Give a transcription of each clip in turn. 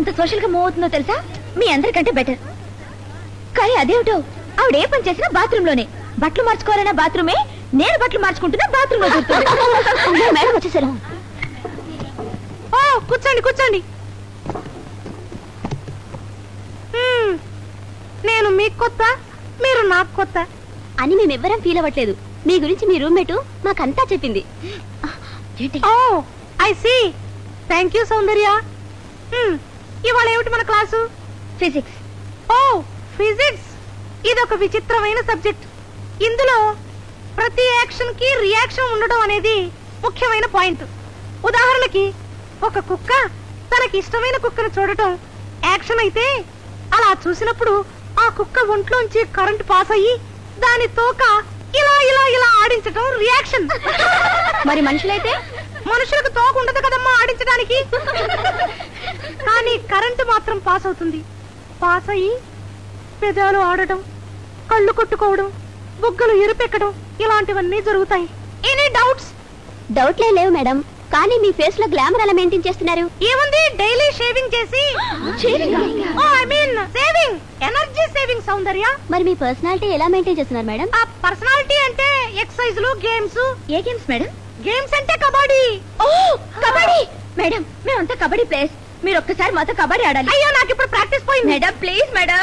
ఎంత సోషల్గా మూవ్ అవుతుందో తెలుసా? మీ అందరికంటే బెటర్. కానీ అదేమిటో? ఆవిడ ఏ పని చేసినా బాత్రూమ్లోనే బట్టలు మార్చుకోవాలన్నా బాత్రూమే నేను బట్టలు మార్చుకుంటున్నా బాత్రూమ్లో. మేడం వచ్చేసారు. ఓ కూర్చోండి కూర్చోండి. నేను మీకు కొత్త మీరు నాకు కొత్త. అని మేమెవ్వరం ఫీల్ అవ్వట్లేదు. మీ గురించి మీ రూమ్మేట్ మాకంతా చెప్పింది. ఓ I see thank you Soundarya. ఇవాళ ఏమిటి మన క్లాసు? ఫిజిక్స్ ఓ ఫిజిక్స్ ఇది ఒక విచిత్రమైన సబ్జెక్ట్. ఇందులో ప్రతి యాక్షన్కి రియాక్షన్ ఉండడం అనేది ముఖ్యమైన పాయింట్. ఉదాహరణకి ఒక కుక్క తనకి ఇష్టమైన కుక్కను చూడటం. యాక్షన్ అయితే అలా చూసినప్పుడు ఆ కుక్క ఒంట్లోంచి కరెంట్ పాస్ అయ్యి దాని తోక ఇలా ఇలా ఇలా ఆడించటం రియాక్షన్. మరి మనుషులైతే మనుషులకు తోక ఉండదు కదమ్మా ఆడించడానికి. కానీ కరెంటు మాత్రం పాస్ అవుతుంది. పాస్ అయ్యి పెదాలు ఆడటం కళ్ళు కొట్టుకోవడం బుగ్గలు ఎరుపెక్కడం ఇలాంటివన్నీ జరుగుతాయి. ఎనీ డౌట్స్ డౌట్లే లేవు మేడం. కానీ మీ ఫేస్లో గ్లామర్ ఎలా మెయింటైన్ చేస్తున్నారు. ఏముంది? డైలీ షేవింగ్ చేసి. ఓ I mean saving. Energy saving Soundarya. మరి మీ పర్సనాలిటీ ఎలా మెయింటైన్ చేస్తున్నారు మేడం? ఆ పర్సనాలిటీ అంటే ఎక్సర్సైజ్లు గేమ్స్. ఏ గేమ్స్ మేడం? గేమ్స్ అంటే కబడ్డీ. ఓ కబడ్డీ. మేడం మేమంతా కబడ్డీ ప్లేయర్స్. మీరు ఒక్కసారి మాతో కబడ్డీ ఆడాలి. అయ్యో నాకు ఇప్పుడు ప్రాక్టీస్ పోయింది. Madam please madam.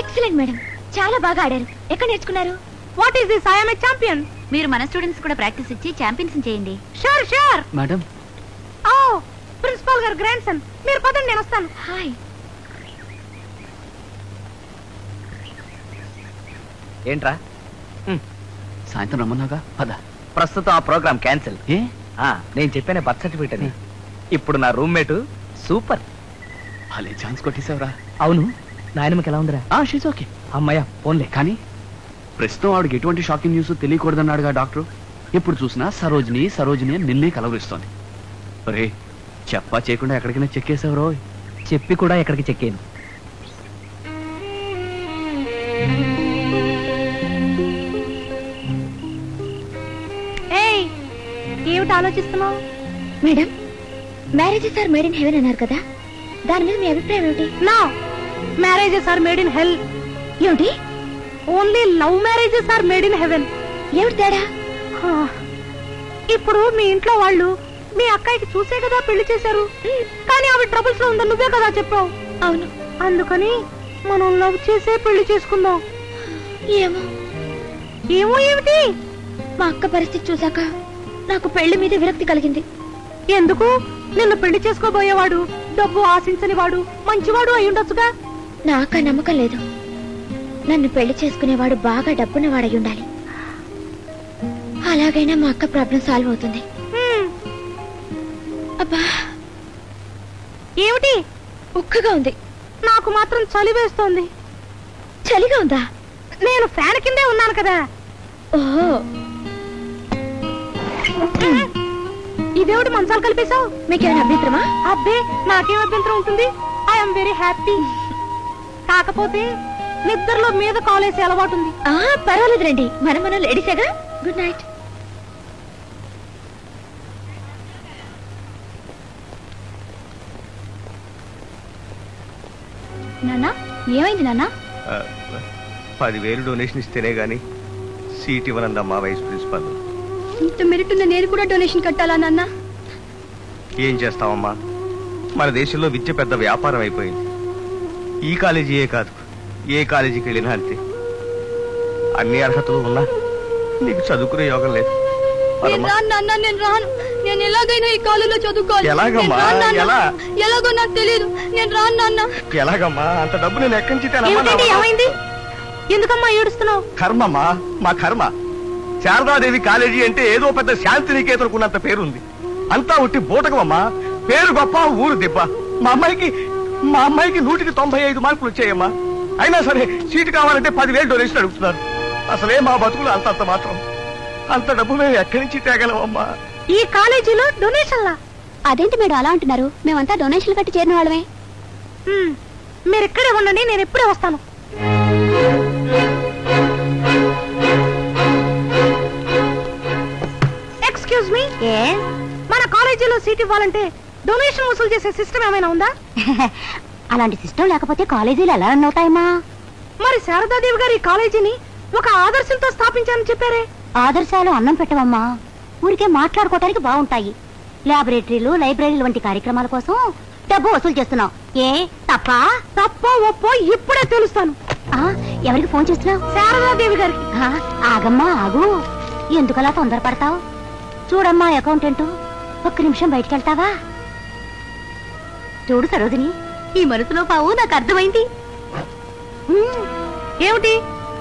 Excellent madam చాలా బాగా ఆడారు. ఎక్కడ నేర్చుకున్నారు? What is this I'm a champion మీరు మన స్టూడెంట్స్ కూడా ప్రాక్టీస్ ఇచ్చి ఛాంపియన్స్ చేయండి. Sure sure madam oh principal గారు గ్రాండ్ సన్ మీరు పదండి నేను వస్తాను. హాయ్ ఏంట్రా? సాయంత్రం రమ్మన్నాగా పద. ప్రస్తుతం ఆ ప్రోగ్రామ్ క్యాన్సిల్. ఏ? నేను చెప్పానే బర్త్ సర్టిఫికేట్ అని. ఇప్పుడు నా రూమ్మేట్ సూపర్. భలే ఛాన్స్ కొట్టేసావురా అవును నాయనమ్మకి ఎలా ఉందిరా? ఆ షీజ్ ఓకే అమ్మయ్య ఫోన్లే. కానీ ప్రస్తుతం ఆవిడకి ఎటువంటి షాకింగ్ న్యూస్ తెలియకూడదన్నాడుగా డాక్టర్. ఎప్పుడు చూసినా సరోజిని సరోజిని అని నిన్నే కలవరిస్తోంది. రే చెప్పా చేయకుండా ఎక్కడికైనా చెక్కేసావు రోయ్ చెప్పి కూడా ఎక్కడికి చెక్కాను ఏమిటి ఆలోచిస్తున్నావు? Madam marriages are made in heaven అన్నారు కదా? దాని మీద మీ అభిప్రాయం ఏమిటి? No marriages are made in hell ఏమిటి? Only love marriages are made in heaven ఏమిటి తేడా? ఇప్పుడు మీ ఇంట్లో వాళ్ళు మీ అక్కయ్యకి చూసే కదా పెళ్ళి చేశారు. కానీ ఆవిడ ట్రబుల్స్లో ఉందని నువ్వే కదా చెప్పావు. అవును. అందుకని మనం లవ్ చేసే పెళ్ళి చేసుకుందాం. ఏమో. ఏమో ఏమిటి? మా అక్క పరిస్థితి చూసాక నాకు పెళ్ళి మీద విరక్తి కలిగింది. ఎందుకు? నిన్ను పెళ్ళి చేసుకోబోయేవాడు డబ్బు ఆశించని వాడు మంచివాడు అయి ఉండొచ్చుగా? నాకు నమ్మకం లేదు. నన్ను పెళ్ళి చేసుకునేవాడు బాగా డబ్బున్నవాడై ఉండాలి. అలాగైనా మా అక్క ప్రాబ్లం సాల్వ్ అవుతుంది. అబ్బా. ఏమిటి? ఉక్కగా ఉంది. నాకు మాత్రం చలి వేస్తోంది. చలిగా ఉందా? నేను ఫ్యాన్ కిందే ఉన్నాను కదా. ఓహో. ఇదేవిడు మంచాలు కల్పేశావు? మీకు ఏమైనా అభ్యంతరమా? అబ్బే నాకేం అభ్యంతరం ఉంటుంది? ఐఎమ్ వెరీ హ్యాపీ కాకపోతే నిద్రలో మీద కాలేసి అలవాటు ఉంది. పర్వాలేదు రండి. మనం మనం లేడీసేగా? గుడ్ నైట్ నానా ఏమైంది నానా పదివేలు డొనేషన్ ఇస్తేనే గాని సీట్ ఇవ్వనందమ్మా వైస్ ప్రిన్సిపాల్. ఇంత మెరిట్ ఉన్న నేను కూడా డొనేషన్ కట్టాలా నాన్న? ఏం చేస్తావమ్మా? మన దేశంలో విద్య పెద్ద వ్యాపారం అయిపోయింది. ఈ కాలేజీయే కాదు ఏ కాలేజీకి వెళ్ళినా అంతే. అన్ని అర్హతలు ఉన్నా నీకు చదువుకునే యోగం లేదు. నేను పదమ్మా. రాను నాన్న నేను రాను. నేను ఎలాగైనా ఈ కాలేజీలో చదువుకోవాలి. ఎలాగమ్మా? నేను రాను నాన్న. ఎలా? ఎలాగో నాకు తెలియదు నేను రాను నాన్న. ఎలాగమ్మా? అంత డబ్బు నేను ఎక్కడి నుంచి తేనమ్మా? ఏమిటండి ఏమైంది? ఎందుకమ్మా ఏడుస్తున్నావు? కర్మమ్మా మా కర్మ. శారదాదేవి కాలేజీ అంటే ఏదో పెద్ద శాంతి నికేతనుకున్నంత పేరుంది. అంతా ఉట్టి బూటకమమ్మా. పేరు గొప్ప ఊరు దెబ్బ. మా అమ్మాయికి మా అమ్మాయికి నూటికి తొంభై ఐదు మార్కులు వచ్చాయమ్మా. అయినా సరే సీటు కావాలంటే పదివేలు డొనేషన్ అడుగుతున్నారు. అసలే మా బతుకులు అంత అంత మాత్రం. అంత డబ్బు మేము ఎక్కడి నుంచి తేగలమమ్మా? ఈ కాలేజీలో డొనేషన్లా? అదేంటి మేడం అలా అంటున్నారు? మేమంతా డొనేషన్లు కట్టి చేరిన వాళ్ళమే. హ్మ్. మీరు ఇక్కడే ఉండండి నేను ఎప్పుడే వస్తాను. ఎక్స్క్యూజ్ మీ మన కాలేజీలో సీట్ ఇవ్వాలంటే డొనేషన్ వసూలు చేసే సిస్టమ్ ఏమైనా ఉందా? అలాంటి సిస్టమ్ లేకపోతే కాలేజీలు ఎలా రన్ అవుతాయమ్మా? మరి శారదాదేవి గారు ఈ కాలేజీని ఒక ఆదర్శంతో స్థాపించారని చెప్పారే. ఆదర్శాలు అన్నం పెట్టవమ్మా. ఊరికే మాట్లాడుకోవటానికి బాగుంటాయి. లాబొరేటరీలు లైబ్రరీలు వంటి కార్యక్రమాల కోసం డబ్బు వసూలు చేస్తున్నావు ఏ తప్ప? తప్ప ఒప్పో ఇప్పుడే తెలుస్తాను. ఎవరికి ఫోన్ చేస్తున్నావు? శారదాదేవి గారికి. ఆగమ్మా ఆగు. ఎందుకలా తొందరపడతావు? చూడమ్మా అకౌంటెంట్. ఒక్క నిమిషం బయటికి వెళ్తావా? చూడు సరోజిని ఈ మనసులో పావు నాకు అర్థమైంది. ఉమ్, ఏమిటి?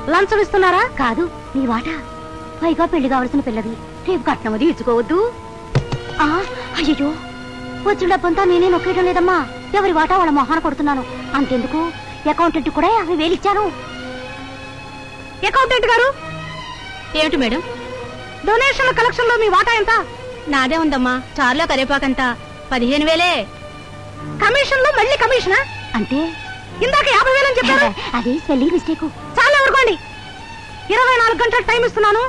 లంచం ఇస్తున్నారా? కాదు నీ వాట. పైగా పెళ్ళి కావలసిన పిల్లది రేపు కట్నం అది ఇచ్చుకోవద్దు. ఆ, అయ్యో వచ్చిన డబ్బంతా నేనే నొక్కేయడం లేదమ్మా. ఎవరి వాటా వాళ్ళ మొహాన కొడుతున్నాను. అంతెందుకు? అకౌంటెంట్ కూడా యాభై వేలు ఇచ్చాను. అకౌంటెంట్ గారు! ఏమిటి మేడం? డొనేషన్ల కలెక్షన్లో మీ వాటా ఎంత? నాదే ఉందమ్మా. చార్లో కరేపాకంత. పదిహేను వేలే. కమిషన్లో మళ్ళీ కమిషనా? అంటే? ఇందాక యాభై వేలని చెప్పారు. అది స్పెల్లింగ్ మిస్టేక్. చాలా ఊరుకోండి. ఇరవై నాలుగు గంటల టైం ఇస్తున్నాను.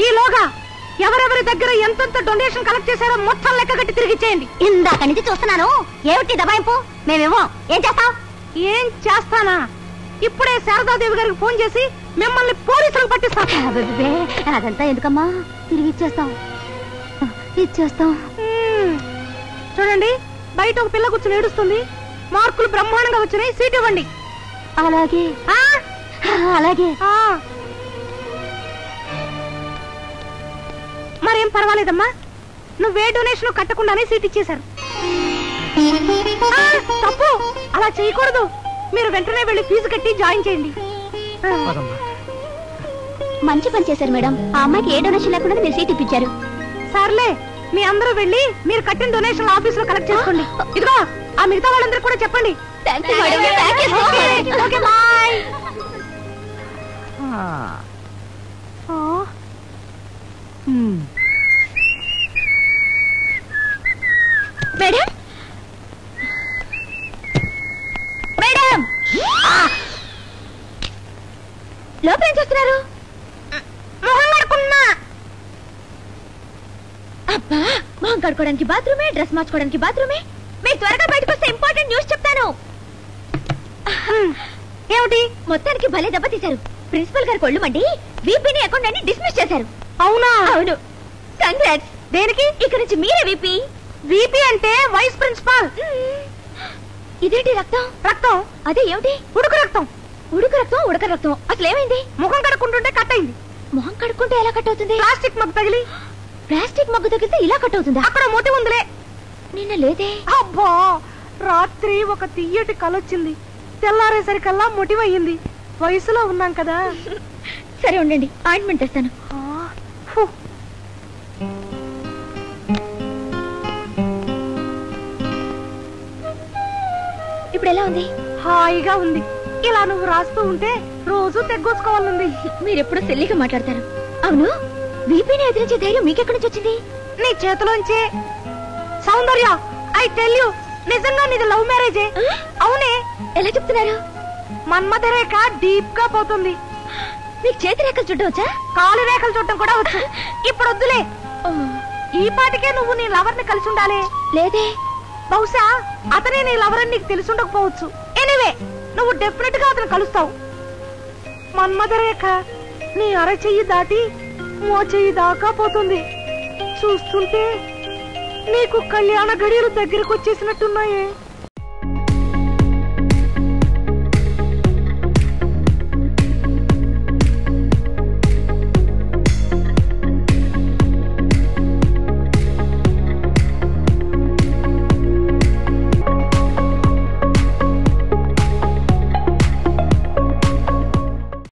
ఈలోగా ఎవరెవరి దగ్గర ఎంతెంత డొనేషన్ కలెక్ట్ చేశారో మొత్తం లెక్క కట్టి తిరిగి ఇచ్చేయండి. ఇందాక నుంచి చూస్తున్నాను. ఏమిటి దబాయింపు? మేమేమో. ఏం చేస్తావు? ఏం చేస్తానా? ఇప్పుడే శారదాదేవి గారికి ఫోన్ చేసి మిమ్మల్ని పోలీసులకు అబ్బబ్బే, అదంతా ఎందుకమ్మా? తిరిగి ఇచ్చేస్తాం. ఇచ్చేస్తాం. మ్మ్. చూడండి బయట ఒక పిల్ల కూర్చుని ఏడుస్తుంది. మార్కులు బ్రహ్మాండంగా వచ్చినాయి. సీట్ ఇవ్వండి. అలాగే. ఆ? అలాగే. ఆ. మరేం పర్వాలేదమ్మా? నువ్వే డొనేషన్ కట్టకుండానే సీట్ ఇచ్చేశారు. ఆ, తప్పు. అలా చేయకూడదు. మీరు వెంటనే వెళ్ళి ఫీజు కట్టి జాయిన్ చేయండి. మంచి పని చేశారు మేడం. ఆ అమ్మాయికి ఏ డొనేషన్ లేకుండా మీరు సీట్ ఇప్పించారు. సర్లే మీ అందరూ వెళ్ళి మీరు కట్టిన డొనేషన్ ఆఫీస్లో కలెక్ట్ చేసుకోండి. ఇదిగో ఆ మిగతా వాళ్ళందరూ కూడా చెప్పండి. మేడం లోపల ఏం చేస్తున్నారు? మొహం కడుక్కున్నా. అబ్బా మొహం కడుకోవడానికి బాత్రూమే డ్రెస్ మార్చుకోవడానికి బాత్రూమే. మీరు త్వరగా బయటకు వస్తే ఇంపార్టెంట్ న్యూస్ చెప్తాను. ఏమిటి? మొత్తానికి భలే దెబ్బతీశారు ప్రిన్సిపల్ గారు కొళ్ళు మండి వీపీని అకౌంట్ అని డిస్మిస్ చేశారు. అవునా? అవును. కంగ్రాట్స్ దేనికి? ఇక నుంచి మీరే వీపీ విపి అంటే వైస్ ప్రిన్సిపాల్ ఇదేంటి రక్తం? రక్తం. అదే ఏమిటి? ఉడుకు రక్తం. ఉడుకు రక్తం ఉడక రక్తం. అసలు ఏమైంది? ముఖం కడుక్కుంటుంటే కట్ అయింది. మొహం కడుక్కుంటే ఎలా కట్ అవుతుంది? ప్లాస్టిక్ మగ్గు తగిలి. ప్లాస్టిక్ మగ్గు తగిలితే ఇలా కట్ అవుతుందా? అక్కడ మొటి ఉందిలే. నిన్న లేదే. అబ్బా రాత్రి ఒక తీయటి కలొచ్చింది. తెల్లారేసరికల్లా మొటివయ్యింది. వయసులో ఉన్నాం కదా. సరే ఉండండి ఆయింట్మెంట్ తెస్తాను. ఫు. ఇప్పుడు ఎలా ఉంది? హాయిగా ఉంది. ఇలా నువ్వు రాస్తూ ఉంటే రోజు తెగ్గోసుకోవాలనుంది. మీరు ఎప్పుడు సెల్లిగా మాట్లాడతారు. అవును? వీపీని ఎదిరించే ధైర్యం మీకెక్కడి నుంచి వచ్చింది? నీ చేతిలోంచే. సౌందర్య ఐ టెల్ యూ నిజంగా నీది లవ్ మ్యారేజే? అవునే. ఎలా చెప్తున్నారు? మన్మథ రేఖ డీప్గా పోతుంది. మీకు చేతి రేఖలు చుట్టవచ్చా కాలు రేఖలు చూడటం కూడా వచ్చు. ఇప్పుడు వద్దులే. ఈ పాటికే నువ్వు నీ లవర్ని కలిసి ఉండాలి. లేదే. బహుశా అతనే నీ లవర్ అని నీకు తెలిసి ఉండకపోవచ్చు. ఎనివే. నువ్వు డెఫినెట్గా అతను కలుస్తావు. మన్మధరేఖ నీ అరచెయ్యి దాటి మో చెయ్యి దాకా పోతుంది. చూస్తుంటే నీకు కళ్యాణ గడియలు దగ్గరకు వచ్చేసినట్టున్నాయే.